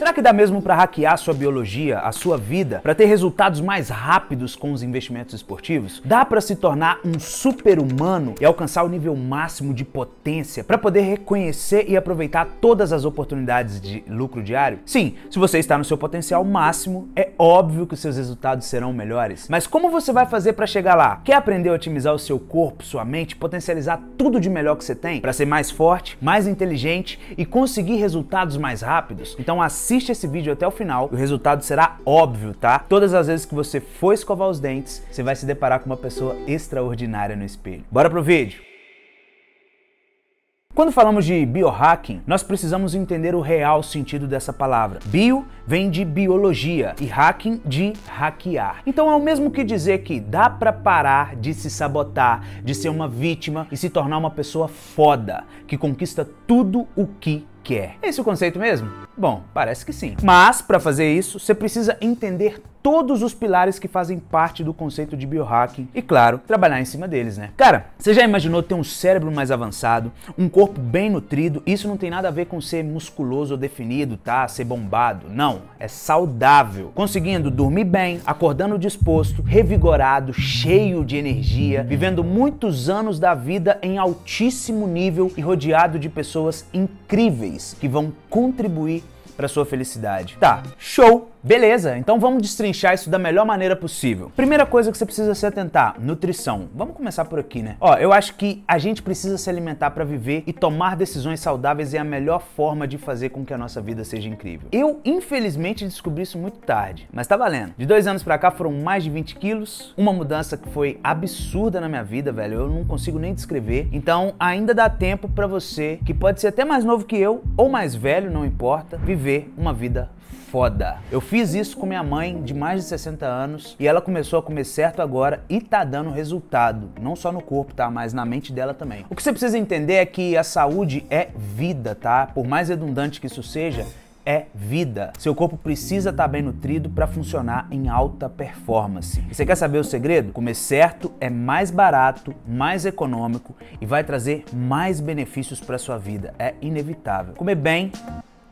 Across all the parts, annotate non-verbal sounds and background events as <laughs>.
Será que dá mesmo para hackear sua biologia, a sua vida, para ter resultados mais rápidos com os investimentos esportivos? Dá para se tornar um super-humano e alcançar o nível máximo de potência para poder reconhecer e aproveitar todas as oportunidades de lucro diário? Sim, se você está no seu potencial máximo, é óbvio que os seus resultados serão melhores. Mas como você vai fazer para chegar lá? Quer aprender a otimizar o seu corpo, sua mente, potencializar tudo de melhor que você tem para ser mais forte, mais inteligente e conseguir resultados mais rápidos? Então assiste esse vídeo até o final, o resultado será óbvio, tá? Todas as vezes que você for escovar os dentes, você vai se deparar com uma pessoa extraordinária no espelho. Bora pro vídeo. Quando falamos de biohacking, nós precisamos entender o real sentido dessa palavra. Bio vem de biologia e hacking de hackear. Então é o mesmo que dizer que dá para parar de se sabotar, de ser uma vítima e se tornar uma pessoa foda, que conquista tudo o que quer. É esse o conceito mesmo? Bom, parece que sim. Mas para fazer isso, você precisa entender todos os pilares que fazem parte do conceito de biohacking e, claro, trabalhar em cima deles, né? Cara, você já imaginou ter um cérebro mais avançado, um corpo bem nutrido? Isso não tem nada a ver com ser musculoso ou definido, tá? Ser bombado. Não, é saudável. Conseguindo dormir bem, acordando disposto, revigorado, cheio de energia, vivendo muitos anos da vida em altíssimo nível e rodeado de pessoas incríveis que vão contribuir para sua felicidade. Tá, show! Beleza, então vamos destrinchar isso da melhor maneira possível. Primeira coisa que você precisa se atentar: nutrição. Vamos começar por aqui, né? Ó, eu acho que a gente precisa se alimentar para viver e tomar decisões saudáveis é a melhor forma de fazer com que a nossa vida seja incrível. Eu, infelizmente, descobri isso muito tarde, mas tá valendo. De dois anos para cá foram mais de 20 quilos, uma mudança que foi absurda na minha vida, velho. Eu não consigo nem descrever. Então, ainda dá tempo para você, que pode ser até mais novo que eu ou mais velho, não importa, viver uma vida foda. Eu fiz isso com minha mãe de mais de 60 anos e ela começou a comer certo agora e tá dando resultado, não só no corpo, tá, mas na mente dela também. O que você precisa entender é que a saúde é vida, tá? Por mais redundante que isso seja, é vida. Seu corpo precisa estar tá bem nutrido para funcionar em alta performance. E você quer saber o segredo? Comer certo é mais barato, mais econômico e vai trazer mais benefícios para sua vida. É inevitável. Comer bem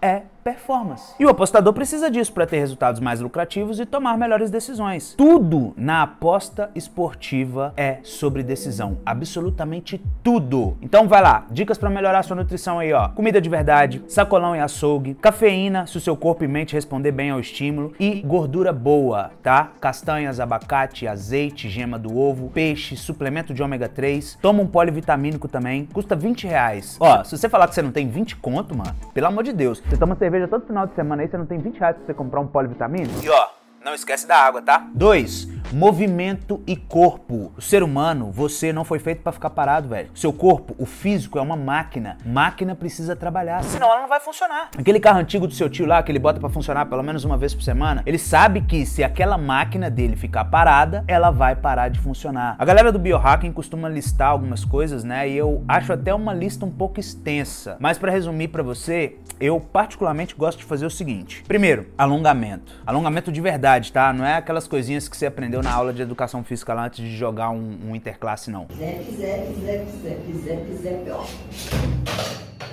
é performance. E o apostador precisa disso para ter resultados mais lucrativos e tomar melhores decisões. Tudo na aposta esportiva é sobre decisão, absolutamente tudo. Então vai lá, dicas para melhorar sua nutrição aí, ó. Comida de verdade, sacolão e açougue, cafeína, se o seu corpo e mente responder bem ao estímulo e gordura boa, tá? Castanhas, abacate, azeite, gema do ovo, peixe, suplemento de ômega 3. Toma um polivitamínico também, custa 20 reais. Ó, se você falar que você não tem 20 conto, mano, pelo amor de Deus, você toma cerveja todo final de semana aí, você não tem 20 reais pra você comprar um polivitamínico? E ó, não esquece da água, tá? 2. Movimento e corpo. O ser humano, você não foi feito para ficar parado, velho. Seu corpo, o físico, é uma máquina. Máquina precisa trabalhar, senão ela não vai funcionar. Aquele carro antigo do seu tio lá, que ele bota para funcionar pelo menos uma vez por semana, ele sabe que se aquela máquina dele ficar parada, ela vai parar de funcionar. A galera do biohacking costuma listar algumas coisas, né? E eu acho até uma lista um pouco extensa. Mas para resumir para você, eu particularmente gosto de fazer o seguinte. Primeiro, alongamento. Alongamento de verdade tá? Não é aquelas coisinhas que você aprendeu na aula de educação física lá antes de jogar um, um interclasse, não. Quiser, quiser, quiser, quiser, quiser, quiser,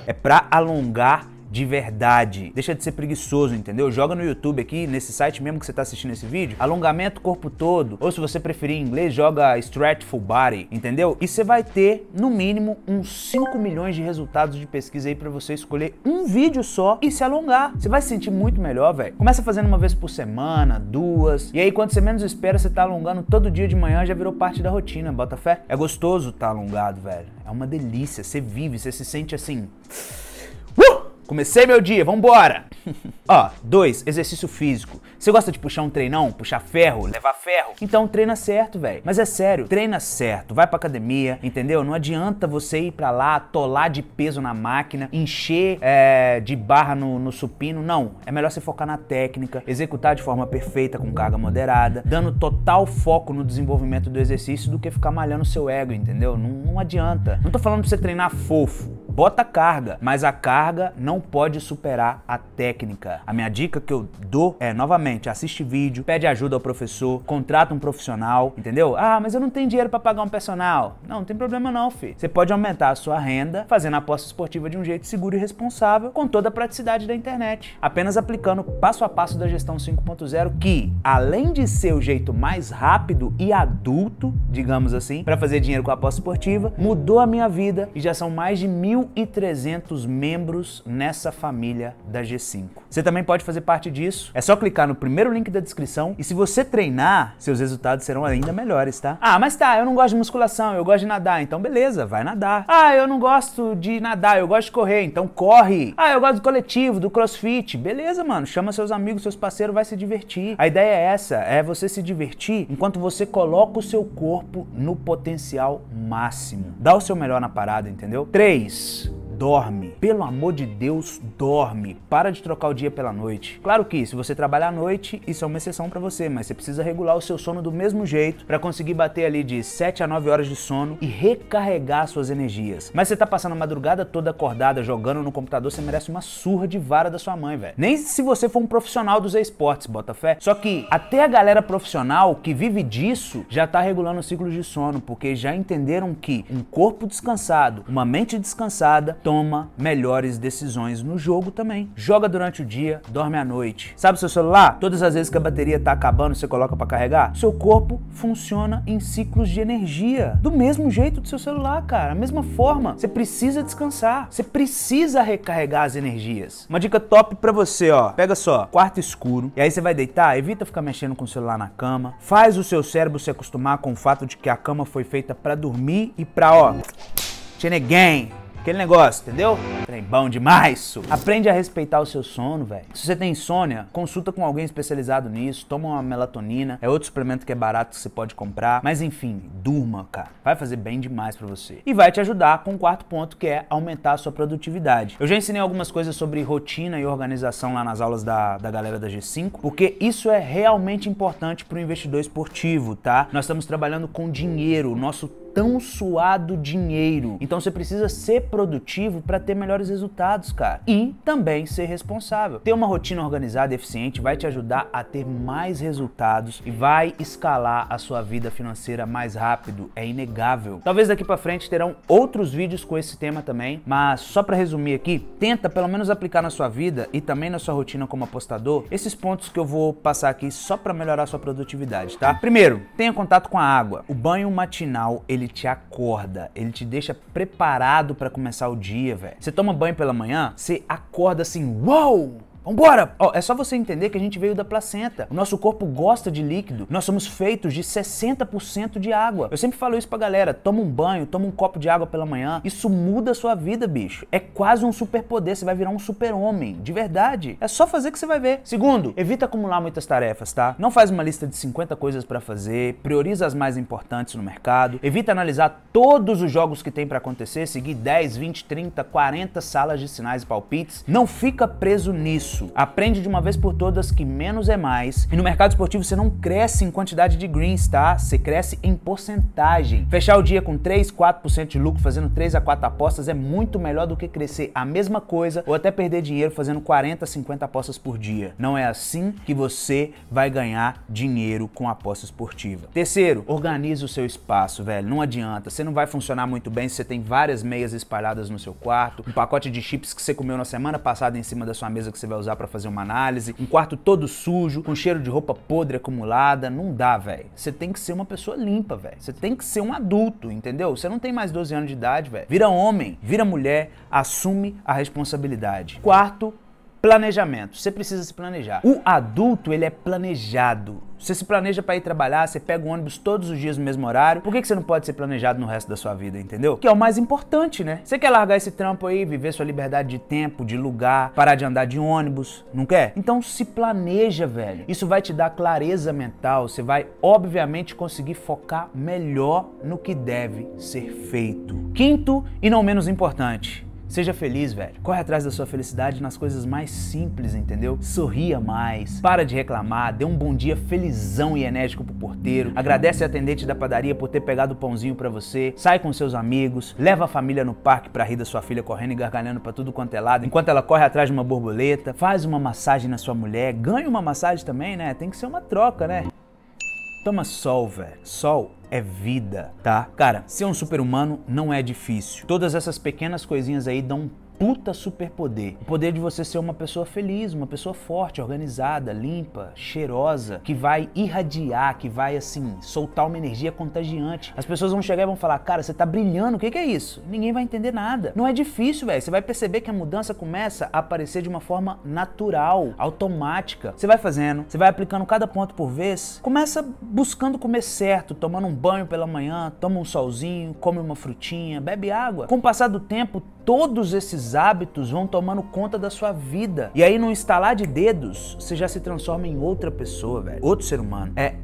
É pra alongar de verdade. Deixa de ser preguiçoso, entendeu? Joga no YouTube aqui, nesse site mesmo que você está assistindo esse vídeo, alongamento corpo todo, ou se você preferir em inglês, joga Stretch Full Body, entendeu? E você vai ter, no mínimo, uns 5 milhões de resultados de pesquisa aí para você escolher um vídeo só e se alongar. Você vai se sentir muito melhor, velho. Começa fazendo uma vez por semana, duas, e aí quando você menos espera, você tá alongando todo dia de manhã, já virou parte da rotina, bota fé. É gostoso tá alongado, velho. É uma delícia, você vive, você se sente assim... Comecei meu dia, vambora! <laughs> Ó, dois, exercício físico. Você gosta de puxar um treinão, puxar ferro, levar ferro? Então treina certo, velho. Mas é sério, treina certo. Vai pra academia, entendeu? Não adianta você ir pra lá, tolar de peso na máquina, encher é, de barra no, no supino. Não. É melhor você focar na técnica, executar de forma perfeita, com carga moderada, dando total foco no desenvolvimento do exercício do que ficar malhando seu ego, entendeu? Não, não adianta. Não tô falando pra você treinar fofo bota carga, mas a carga não pode superar a técnica. A minha dica que eu dou é, novamente, assiste vídeo, pede ajuda ao professor, contrata um profissional, entendeu? Ah, mas eu não tenho dinheiro para pagar um personal. Não, não tem problema não, filho. Você pode aumentar a sua renda fazendo a aposta esportiva de um jeito seguro e responsável, com toda a praticidade da internet. Apenas aplicando passo a passo da gestão 5.0, que, além de ser o jeito mais rápido e adulto, digamos assim, para fazer dinheiro com a aposta esportiva, mudou a minha vida e já são mais de 1.300 membros nessa família da G5. Você também pode fazer parte disso. É só clicar no primeiro link da descrição e se você treinar, seus resultados serão ainda melhores, tá? Ah, mas tá, eu não gosto de musculação, eu gosto de nadar, então beleza, vai nadar. Ah, eu não gosto de nadar, eu gosto de correr, então corre. Ah, eu gosto do coletivo, do crossfit. Beleza, mano, chama seus amigos, seus parceiros, vai se divertir. A ideia é essa, é você se divertir enquanto você coloca o seu corpo no potencial máximo. Dá o seu melhor na parada, entendeu? 3 peace. Dorme. Pelo amor de Deus, dorme. Para de trocar o dia pela noite. Claro que se você trabalha à noite, isso é uma exceção para você, mas você precisa regular o seu sono do mesmo jeito para conseguir bater ali de 7 a 9 horas de sono e recarregar suas energias. Mas você tá passando a madrugada toda acordada jogando no computador, você merece uma surra de vara da sua mãe, velho. Nem se você for um profissional dos esportes, bota fé. Só que até a galera profissional que vive disso já tá regulando o ciclo de sono, porque já entenderam que um corpo descansado, uma mente descansada toma melhores decisões no jogo também. Joga durante o dia, dorme à noite. Sabe seu celular? Todas as vezes que a bateria tá acabando, você coloca para carregar, seu corpo funciona em ciclos de energia. Do mesmo jeito do seu celular, cara, a mesma forma. Você precisa descansar, você precisa recarregar as energias. Uma dica top para você, ó. Pega só, quarto escuro, e aí você vai deitar, evita ficar mexendo com o celular na cama. Faz o seu cérebro se acostumar com o fato de que a cama foi feita para dormir e para, ó, Tcheneguém, Aquele negócio, entendeu? Trem bom demais. Isso. Aprende a respeitar o seu sono, velho. Se você tem insônia, consulta com alguém especializado nisso, toma uma melatonina, é outro suplemento que é barato que você pode comprar. Mas enfim, durma, cara. Vai fazer bem demais para você. E vai te ajudar com o quarto ponto, que é aumentar a sua produtividade. Eu já ensinei algumas coisas sobre rotina e organização lá nas aulas da, da galera da G5, porque isso é realmente importante para o investidor esportivo, tá? Nós estamos trabalhando com dinheiro, o nosso tão suado dinheiro. Então você precisa ser produtivo para ter melhores resultados, cara. E também ser responsável. Ter uma rotina organizada e eficiente vai te ajudar a ter mais resultados e vai escalar a sua vida financeira mais rápido, é inegável. Talvez daqui para frente terão outros vídeos com esse tema também, mas só para resumir aqui, tenta pelo menos aplicar na sua vida e também na sua rotina como apostador esses pontos que eu vou passar aqui só para melhorar sua produtividade, tá? Primeiro, tenha contato com a água. O banho matinal, ele ele te acorda, ele te deixa preparado para começar o dia, velho. Você toma banho pela manhã, você acorda assim, uau! Vambora! Ó, é só você entender que a gente veio da placenta. O nosso corpo gosta de líquido. Nós somos feitos de 60% de água. Eu sempre falo isso pra galera: toma um banho, toma um copo de água pela manhã. Isso muda a sua vida, bicho. É quase um superpoder. Você vai virar um super-homem. De verdade. É só fazer que você vai ver. Segundo, evita acumular muitas tarefas, tá? Não faz uma lista de 50 coisas para fazer. Prioriza as mais importantes no mercado. Evita analisar todos os jogos que tem para acontecer. Seguir 10, 20, 30, 40 salas de sinais e palpites. Não fica preso nisso isso. Aprende de uma vez por todas que menos é mais. E no mercado esportivo você não cresce em quantidade de greens, tá? Você cresce em porcentagem. Fechar o dia com 3, 4% de lucro fazendo 3 a 4 apostas é muito melhor do que crescer a mesma coisa ou até perder dinheiro fazendo 40, 50 apostas por dia. Não é assim que você vai ganhar dinheiro com aposta esportiva. Terceiro, organize o seu espaço, velho. Não adianta. Você não vai funcionar muito bem se você tem várias meias espalhadas no seu quarto, um pacote de chips que você comeu na semana passada em cima da sua mesa que você vai usar usar para fazer uma análise, um quarto todo sujo, com cheiro de roupa podre acumulada, não dá, velho. Você tem que ser uma pessoa limpa, velho. Você tem que ser um adulto, entendeu? Você não tem mais 12 anos de idade, velho. Vira homem, vira mulher, assume a responsabilidade. Quarto, planejamento. Você precisa se planejar. O adulto, ele é planejado. Você se planeja para ir trabalhar, você pega o ônibus todos os dias no mesmo horário. Por que, que você não pode ser planejado no resto da sua vida, entendeu? Que é o mais importante, né? Você quer largar esse trampo aí, viver sua liberdade de tempo, de lugar, parar de andar de ônibus, não quer? Então se planeja, velho. Isso vai te dar clareza mental, você vai obviamente conseguir focar melhor no que deve ser feito. Quinto e não menos importante, Seja feliz, velho. Corre atrás da sua felicidade nas coisas mais simples, entendeu? Sorria mais, para de reclamar, dê um bom dia felizão e enérgico pro porteiro, agradece a atendente da padaria por ter pegado o pãozinho para você, sai com seus amigos, leva a família no parque para rir da sua filha correndo e gargalhando para tudo quanto é lado, enquanto ela corre atrás de uma borboleta, faz uma massagem na sua mulher, ganha uma massagem também, né? Tem que ser uma troca, né? Toma sol, velho. Sol é vida, tá? Cara, ser um super-humano não é difícil. Todas essas pequenas coisinhas aí dão puta superpoder. O poder de você ser uma pessoa feliz, uma pessoa forte, organizada, limpa, cheirosa, que vai irradiar, que vai assim, soltar uma energia contagiante. As pessoas vão chegar e vão falar: "Cara, você tá brilhando, o que, que é isso?". Ninguém vai entender nada. Não é difícil, velho. Você vai perceber que a mudança começa a aparecer de uma forma natural, automática. Você vai fazendo, você vai aplicando cada ponto por vez. Começa buscando comer certo, tomando um banho pela manhã, toma um solzinho, come uma frutinha, bebe água. Com o passar do tempo, todos esses hábitos vão tomando conta da sua vida. E aí, no instalar de dedos, você já se transforma em outra pessoa, velho. Outro ser humano. É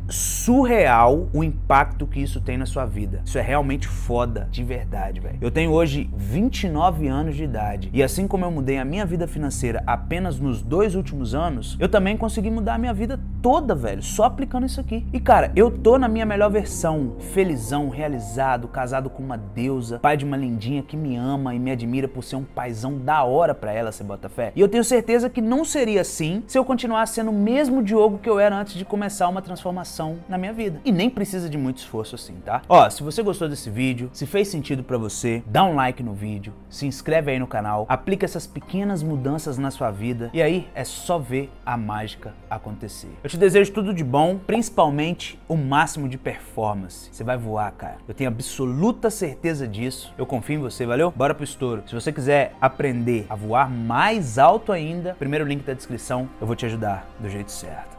surreal o impacto que isso tem na sua vida. Isso é realmente foda, de verdade, velho. Eu tenho hoje 29 anos de idade. E assim como eu mudei a minha vida financeira apenas nos dois últimos anos, eu também consegui mudar a minha vida toda, velho, só aplicando isso aqui. E cara, eu tô na minha melhor versão, felizão, realizado, casado com uma deusa, pai de uma lindinha que me ama e me admira por ser um paizão da hora para ela, você bota fé. E eu tenho certeza que não seria assim se eu continuasse sendo o mesmo Diogo que eu era antes de começar uma transformação na minha vida. E nem precisa de muito esforço assim, tá? Ó, se você gostou desse vídeo, se fez sentido para você, dá um like no vídeo, se inscreve aí no canal, aplica essas pequenas mudanças na sua vida e aí é só ver a mágica acontecer. Eu te desejo tudo de bom, principalmente o máximo de performance. Você vai voar, cara. Eu tenho absoluta certeza disso. Eu confio em você, valeu? Bora pro estouro. Se você quiser aprender a voar mais alto ainda, primeiro link da descrição, eu vou te ajudar do jeito certo.